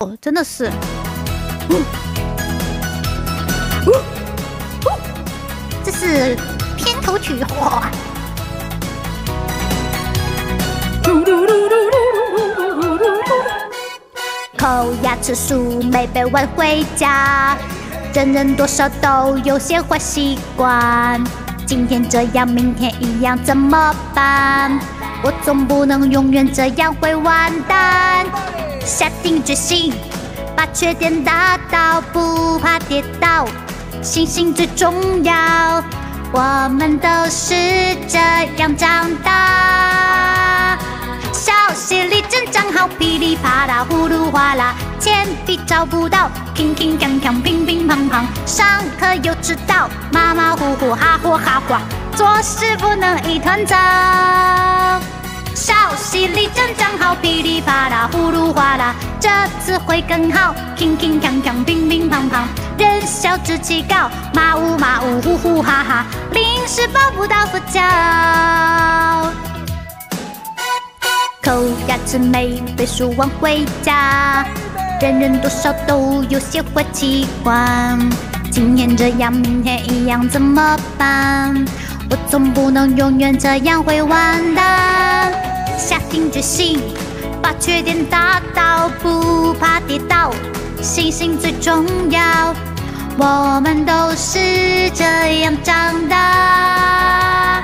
哦，真的是。这是片头曲，哇！抠牙齿书没背完回家，人人多少都有些坏习惯。今天这样，明天一样，怎么办？我总不能永远这样会完蛋。下定决心，把缺点打倒，不怕跌倒，信心最重要。我们都是这样长大。小溪里正长好，噼里啪啦，呼噜哗啦，铅笔找不到，乒乒乓乓，乒乒乓乓，上课又迟到，马马虎虎，哈呼哈哗，做事不能一团糟。小溪里正好，噼里啪啦，呼噜哗啦，这次会更好，乒乒乓乓，乒乒乓乓，人小志气高，马呜马呜，呼呼哈哈，临时抱不到佛脚。抠牙齿没背书晚回家，人人多少都有些坏习惯。今天这样，明天一样，怎么办？我总不能永远这样会完蛋。定决心，把缺点打倒，不怕跌倒，信心最重要。我们都是这样长大。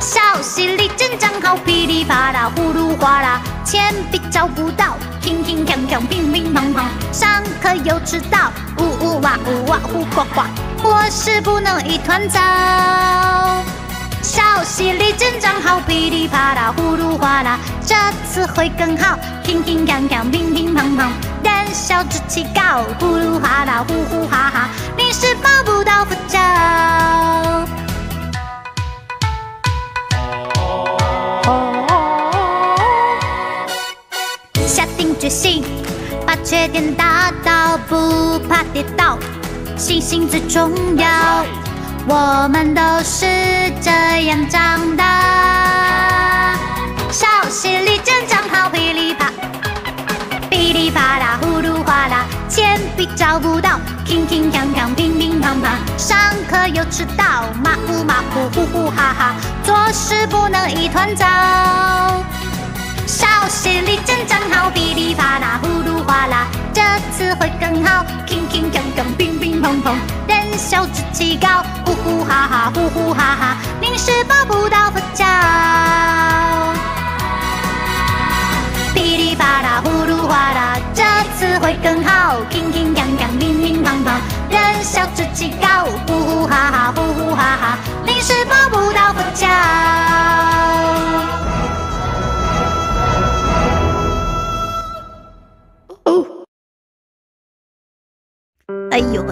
小溪里正长好，噼里啪啦，呼噜哗啦，铅笔找不到，乒乒乓乓，乒乒乓乓，上课又迟到，呜呜哇呜哇呼呱呱，我是不能一团糟。噼里啪啦，呼噜哗啦，这次会更好，乒乒乓乓，乒乒乓乓，胆小志气高，呼噜哗啦，呼呼哈哈，临时抱不到佛脚。下定决心，把缺点打倒，不怕跌倒，信心最重要。我们都是这样长噼里啪啦，呼噜哗啦，铅笔找不到，乒乒乓乓，乒乒乓乓，上课又迟到，马虎马虎，呼呼哈哈，做事不能一团糟。小溪里正长好，噼里啪啦，呼噜哗啦，这次会更好，乒乒乓乓，乒乒乓乓，人小志气高，呼呼哈哈，呼呼哈哈，临时抱不到佛脚。更好，乒乒乓乓，乒乒乓乓，人小志气高，呼呼哈哈，呼呼哈哈，临时抱不到佛脚。哦哎呦，